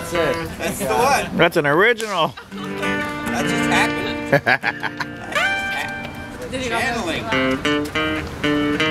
That's it. That's the one. That's an original. That just happened. that just happened. Channeling.